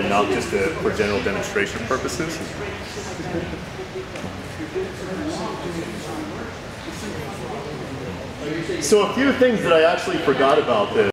Not just to, for general demonstration purposes. So a few things that I actually forgot about this.